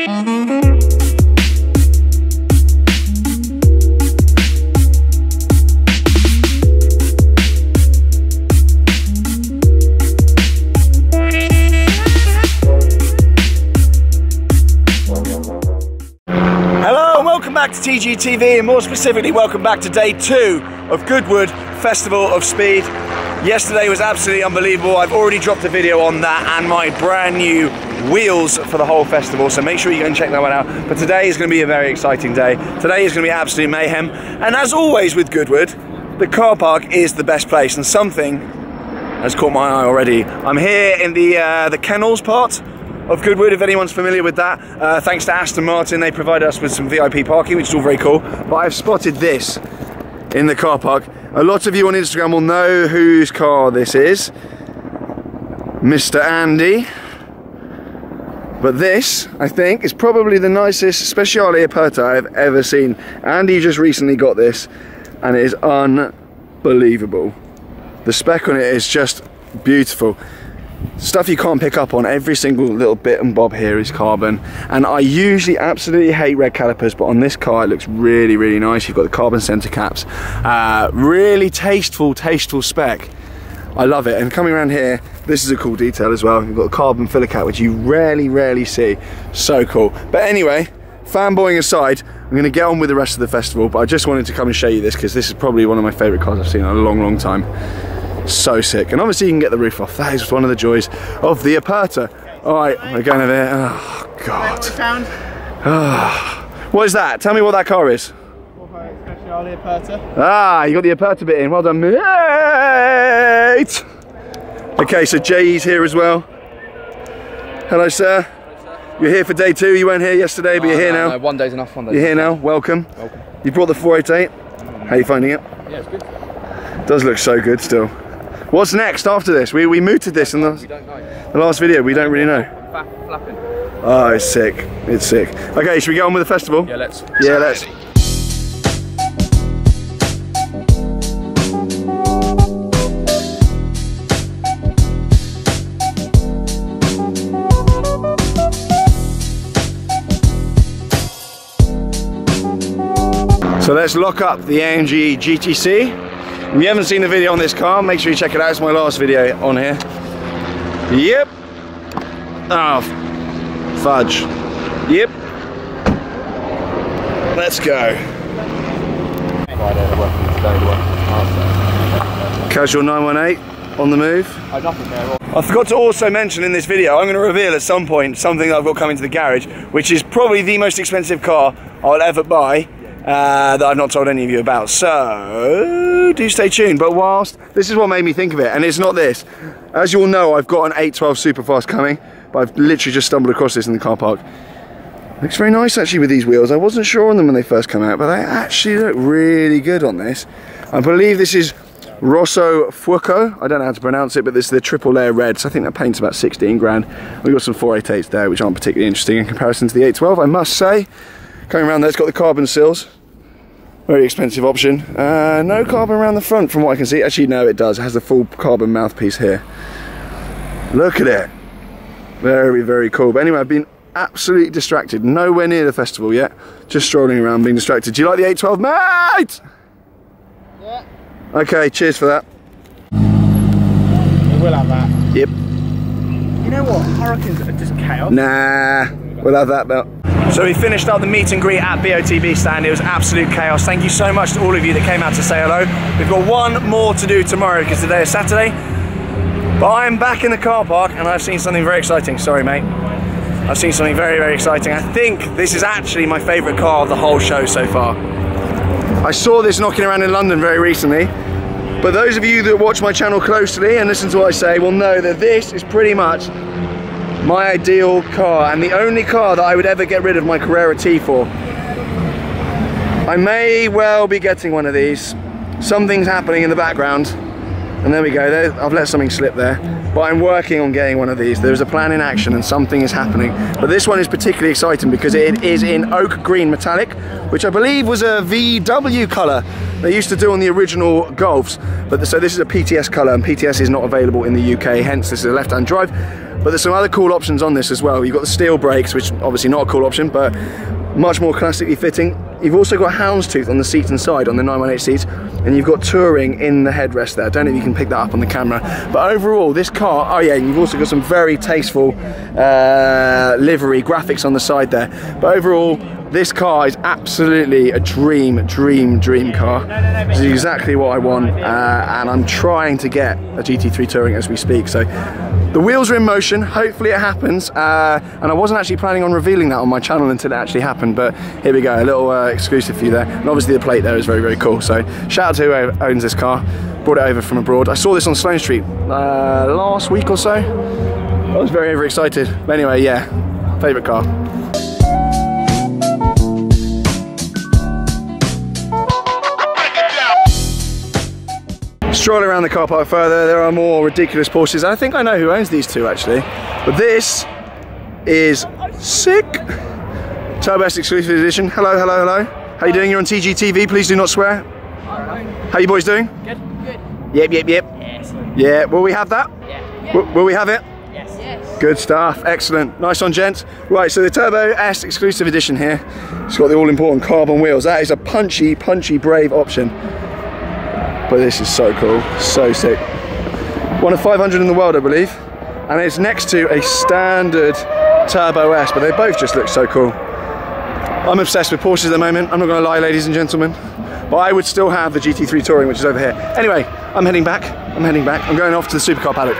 Hello and welcome back to TGE TV and more specifically welcome back to day two of Goodwood Festival of Speed. Yesterday was absolutely unbelievable. I've already dropped a video on that and my brand new wheels for the whole festival so make sure you go and check that one out. But today is going to be a very exciting day. Today is going to be absolute mayhem and as always with Goodwood the car park is the best place and something has caught my eye already. I'm here in the uh, the kennels part of Goodwood, if anyone's familiar with that. Uh, thanks to Aston Martin, they provide us with some VIP parking, which is all very cool. But I've spotted this in the car park. A lot of you on Instagram will know whose car this is. Mr. Andy. But this, I think, is probably the nicest Speciale Aperta I've ever seen. Andy just recently got this, and it is unbelievable. The spec on it is just beautiful. Stuff you can't pick up on, every single little bit and bob here is carbon. And I usually absolutely hate red calipers, but on this car it looks really, really nice. You've got the carbon center caps. Uh, really tasteful, tasteful spec. I love it. And coming around here, this is a cool detail as well. You've got a carbon filler cap, which you rarely, rarely see. So cool. But anyway, fanboying aside, I'm gonna get on with the rest of the festival, but I just wanted to come and show you this because this is probably one of my favorite cars I've seen in a long, long time. So sick. And obviously you can get the roof off. That is one of the joys of the Aperta. All right, we're going over there. Oh, God. Found What is that? Tell me what that car is. Speciale Aperta. Ah, you got the Aperta bit in. Well done, mate. Okay, so Jay's here as well. Hello, sir. You're here for day two. You weren't here yesterday, but you're here now. No, one day's enough. One day. You're here now. Welcome. Welcome. You brought the 488. How are you finding it? Yeah, it's good. Does look so good still. What's next after this? We, we mooted this in the, don't know. the last video. We don't really know. Oh, it's sick. It's sick. Okay, should we get on with the festival? Yeah, let's. Yeah, let's. So let's lock up the AMG GTC. If you haven't seen the video on this car, make sure you check it out. It's my last video on here. Yep. Oh, fudge. Yep. Let's go. Casual 918 on the move. I. I forgot to also mention in this video, I'm going to reveal at some point something that I've got coming to the garage, which is probably the most expensive car I'll ever buy. Uh, that I've not told any of you about. So do stay tuned. But whilst this is what made me think of it, and it's not this. As you all know, I've got an 812 Superfast coming, but I've literally just stumbled across this in the car park. Looks very nice actually with these wheels. I wasn't sure on them when they first came out, but they actually look really good on this. I believe this is Rosso Fuoco. I don't know how to pronounce it, but this is the triple layer red. So I think that paint's about 16 grand. We've got some 488s there, which aren't particularly interesting in comparison to the 812, I must say. Coming around there, it's got the carbon sills. Very expensive option. Uh, no carbon around the front from what I can see. Actually, no, it does. It has the full carbon mouthpiece here. Look at it. Very, very cool. But anyway, I've been absolutely distracted. Nowhere near the festival yet. Just strolling around being distracted. Do you like the 812, mate? Yeah. Okay, cheers for that. We will have that. Yep. You know what? Hurricanes are just chaos. Nah, we'll have that belt. So we finished up the meet and greet at BOTB stand. It was absolute chaos. Thank you so much to all of you that came out to say hello. We've got one more to do tomorrow because today is Saturday. But I'm back in the car park and I've seen something very exciting. Sorry, mate. I've seen something very, very exciting. I think this is actually my favourite car of the whole show so far. I saw this knocking around in London very recently. But those of you that watch my channel closely and listen to what I say will know that this is pretty much my ideal car and the only car that I would ever get rid of my Carrera T for. I may well be getting one of these. Something's happening in the background. And there we go, I've let something slip there. But I'm working on getting one of these. There's a plan in action and something is happening. But this one is particularly exciting because it is in oak green metallic, which I believe was a VW colour they used to do on the original Golfs. But so this is a PTS colour and PTS is not available in the UK, hence this is a left-hand drive. But there's some other cool options on this as well. You've got the steel brakes, which obviously not a cool option, but much more classically fitting. You've also got houndstooth on the seat inside on the 918 seats, and you've got touring in the headrest there. I don't know if you can pick that up on the camera, but overall, this car, oh yeah, you've also got some very tasteful uh, livery graphics on the side there. But overall, this car is absolutely a dream, dream, dream car. This is exactly what I want, uh, and I'm trying to get a GT3 Touring as we speak. So the wheels are in motion. Hopefully it happens. Uh, and I wasn't actually planning on revealing that on my channel until it actually happened. But here we go, a little uh, exclusive for you there. And obviously the plate there is very, very cool. So shout out to who owns this car. Brought it over from abroad. I saw this on Sloane Street uh, last week or so. I was very, very excited. But anyway, yeah, favorite car. Strolling around the car park further, there are more ridiculous Porsches. I think I know who owns these two actually. But this is sick. Turbo S exclusive edition. Hello, hello, hello. How you doing? You're on TGE TV. Please do not swear. How you boys doing? Good. Good. Yep, yep, yep. Yes. Yeah, will we have that? Yeah. Will, will we have it? Yes. Yes. Good stuff, excellent. Nice on gents. Right, so the Turbo S exclusive edition here. It's got the all important carbon wheels. That is a punchy, punchy, brave option. But this is so cool, so sick. One of 500 in the world, I believe. And it's next to a standard Turbo S, but they both just look so cool. I'm obsessed with Porsches at the moment, I'm not gonna lie, ladies and gentlemen. But I would still have the GT3 Touring, which is over here. Anyway, I'm heading back, I'm heading back. I'm going off to the supercar paddock.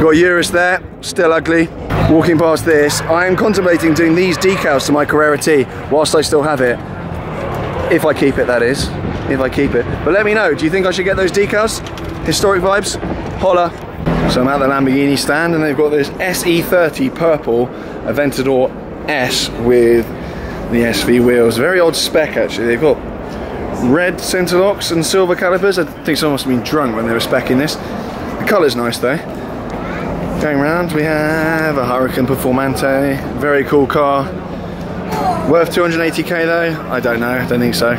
Got Urus there, still ugly. Walking past this, I am contemplating doing these decals to my Carrera T whilst I still have it. If I keep it, that is. If I keep it. But let me know, do you think I should get those decals? Historic vibes? Holla. So I'm at the Lamborghini stand and they've got this SE30 purple Aventador S with the SV wheels. Very odd spec actually. They've got red center locks and silver calipers. I think someone must have been drunk when they were specking this. The colour's nice though. Going round, we have a Huracán Performante, very cool car. Worth 280k though? I don't know, I don't think so.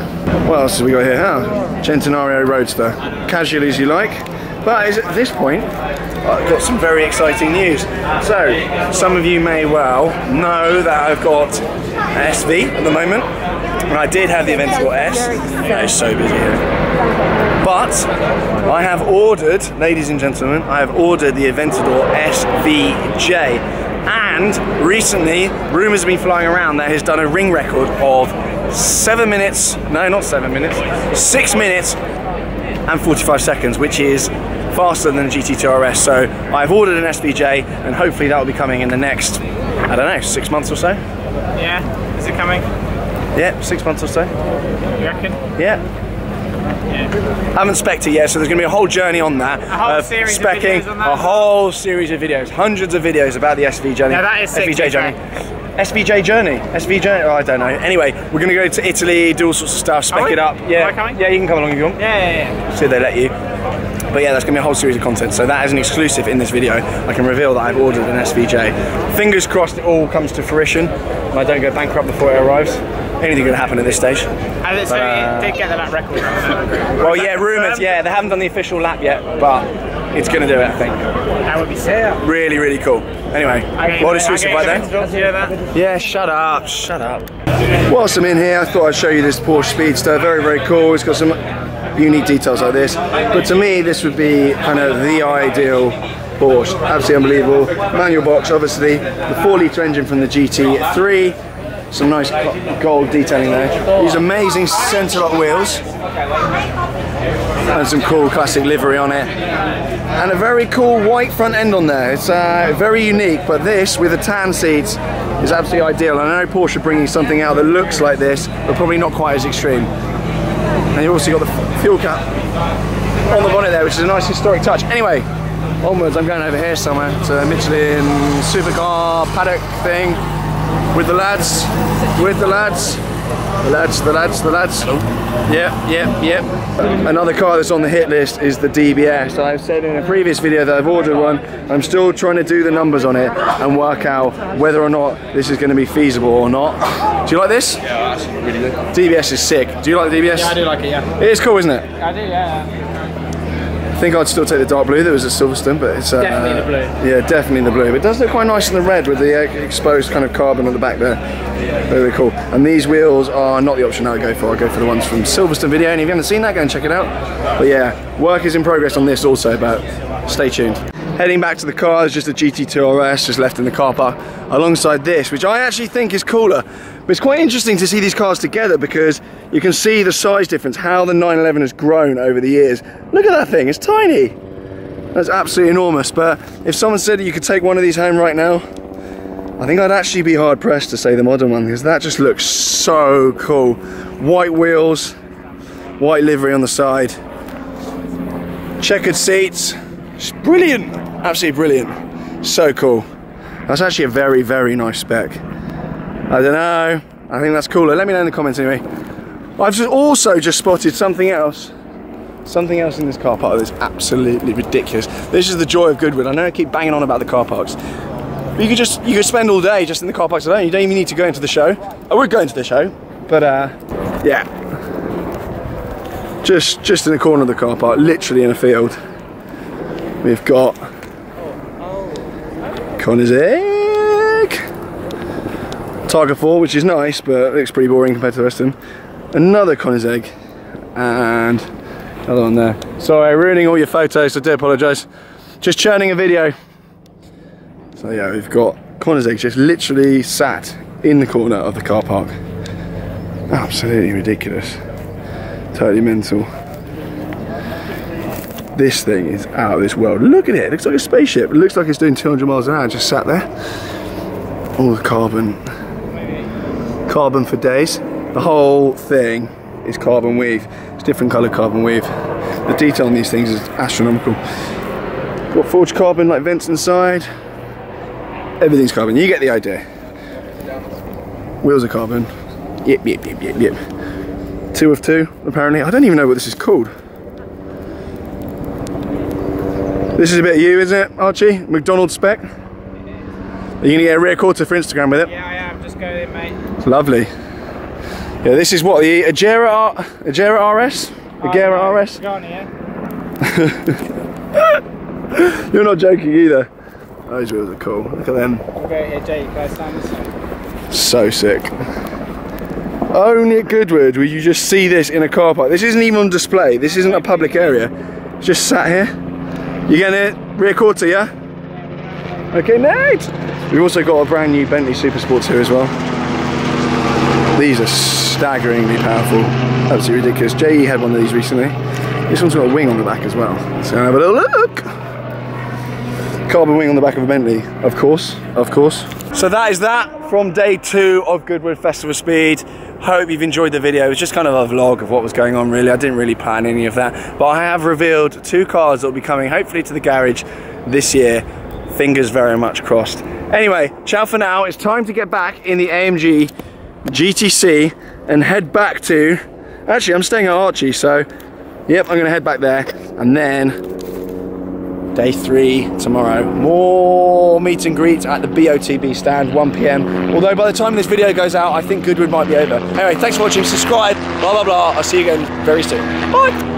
What else have we got here? Oh, Centenario Roadster. Casual as you like. But at this point, I've got some very exciting news. So, some of you may well know that I've got SV at the moment. And I did have the Aventador S. Yeah, it's so busy here. But I have ordered, ladies and gentlemen, I have ordered the Aventador SVJ. And recently, rumours have been flying around that he's done a ring record of seven minutes, no, not seven minutes, six minutes and 45 seconds, which is faster than the GT2 RS. So I've ordered an SVJ, and hopefully that will be coming in the next, I don't know, six months or so. Yeah. Is it coming? Yeah, six months or so. You reckon? Yeah. Yeah. Haven't spec'd it yet, so there's going to be a whole journey on that. A whole uh, series of videos on that a whole series of videos, hundreds of videos about the SV journey. Yeah, that is sick, SVJ journey. SVJ journey, SV journey. Oh, I don't know. Anyway, we're going to go to Italy, do all sorts of stuff, spec it up. Am Yeah, I coming? yeah, you can come along if you want. Yeah, yeah, yeah. See if they let you. But yeah, that's going to be a whole series of content. So that is an exclusive in this video. I can reveal that I've ordered an SVJ. Fingers crossed it all comes to fruition and I don't go bankrupt before it arrives. Anything can happen at this stage. And it's, so uh, did get the lap record. Well, yeah, rumours, yeah, they haven't done the official lap yet, but it's going to do it, I think. That would be sick. Really, really cool. Anyway, what exclusive by then? then? Yeah, shut up, shut up. Whilst I'm in here, I thought I'd show you this Porsche Speedster. Very, very cool. It's got some unique details like this. But to me, this would be kind of the ideal Porsche. Absolutely unbelievable. Manual box, obviously. The 4 litre engine from the GT3. Some nice gold detailing there. These amazing centre lock wheels. And some cool classic livery on it. And a very cool white front end on there. It's uh, very unique, but this with the tan seats is absolutely ideal. And I know Porsche bringing something out that looks like this, but probably not quite as extreme. And you've also got the fuel cap on the bonnet there, which is a nice historic touch. Anyway, onwards, I'm going over here somewhere to Michelin supercar paddock thing with the lads, with the lads, the lads, the lads, the lads. Oh, Yep, yep, yeah. Another car that's on the hit list is the DBS. I've said in a previous video that I've ordered one. I'm still trying to do the numbers on it and work out whether or not this is going to be feasible or not. Do you like this? Yeah, that's really good. DBS is sick. Do you like the DBS? I do like it, yeah. It is cool, isn't it? I do, yeah. I think I'd still take the dark blue. There was a Silverstone, but it's uh, Definitely the blue. Yeah, definitely the blue. But it does look quite nice in the red with the uh, exposed kind of carbon on the back there. Very cool. And these wheels are not the option I would go for. I go for the ones from Silverstone Video. And if you haven't seen that, go and check it out. But yeah, work is in progress on this also. But stay tuned. Heading back to the car, there's just a GT2 RS just left in the car park alongside this, which I actually think is cooler. But it's quite interesting to see these cars together because you can see the size difference, how the 911 has grown over the years. Look at that thing, it's tiny. That's absolutely enormous. But if someone said you could take one of these home right now, I think I'd actually be hard pressed to say the modern one because that just looks so cool. White wheels, white livery on the side, checkered seats. It's brilliant, absolutely brilliant. So cool. That's actually a very, very nice spec. I don't know. I think that's cooler. Let me know in the comments anyway. I've also just spotted something else. Something else in this car park that's absolutely ridiculous. This is the joy of Goodwood. I know I keep banging on about the car parks. You could just you could spend all day just in the car parks alone. You don't even need to go into the show. I would go into the show, but uh, yeah. Just just in the corner of the car park, literally in a field. We've got Koenigsegg, Tiger 4, which is nice, but looks pretty boring compared to the rest of them. Another Koenigsegg, and another one there. Sorry, ruining all your photos, I do apologise. Just churning a video. So yeah, we've got Koenigsegg just literally sat in the corner of the car park. Absolutely ridiculous. Totally mental. This thing is out of this world. Look at it, it looks like a spaceship. It looks like it's doing 200 miles an hour, just sat there. All the carbon. Carbon for days. The whole thing is carbon weave. It's different colour carbon weave. The detail on these things is astronomical. Got forged carbon like vents inside. Everything's carbon, you get the idea. Wheels are carbon. Yep, yep, yep, yep, yep. Two of two, apparently. I don't even know what this is called. This is a bit of you, isn't it, Archie? McDonald's spec. Are you gonna get a rear quarter for Instagram with it? Yeah, I am. Just go in, mate. It's lovely. Yeah, this is what the Agera R Agera RS? Oh, Agera Oh, no, RS? Yeah? You're not joking either. Those wheels are cool. Look at them. We'll go here, Jay. Guys, stand this way. So sick. Only at Goodwood will you just see this in a car park. This isn't even on display. This isn't a public area. It's just sat here. You getting it? Rear quarter, yeah? Okay, Nate. We've also got a brand new Bentley Super Sports here as well. These are staggeringly powerful. Absolutely ridiculous. JE had one of these recently. This one's got a wing on the back as well. So have a little look. Carbon wing on the back of a Bentley, of course, of course. So that is that from day two of Goodwood Festival Speed. Hope you've enjoyed the video. It was just kind of a vlog of what was going on really. I didn't really plan any of that. But I have revealed two cars that will be coming hopefully to the garage this year. Fingers very much crossed. Anyway, ciao for now. It's time to get back in the AMG GTC and head back to, actually I'm staying at Archie, so yep, I'm gonna head back there and then day three tomorrow. More meet and greet at the BOTB stand, 1 p.m. Although by the time this video goes out, I think Goodwood might be over. Anyway, thanks for watching, subscribe, blah, blah, blah. I'll see you again very soon. Bye.